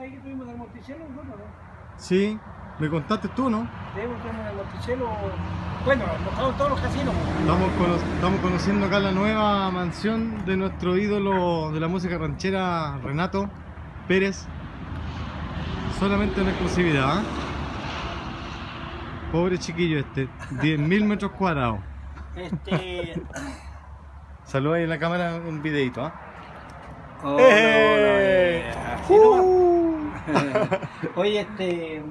Ahí que tuvimos el morticelo, bueno, ¿no? Sí, me contaste tú, ¿no? Debemos tener el morticelo. Bueno, nos estamos todos los casinos. Estamos, cono- estamos conociendo acá la nueva mansión de nuestro ídolo de la música ranchera, Renato Pérez. Solamente en exclusividad. ¿ah? Pobre chiquillo este, 10.000 metros cuadrados. Este. Saluda ahí en la cámara un videito, ¿ah? ¡Eh! eh, nomás. Oye, este.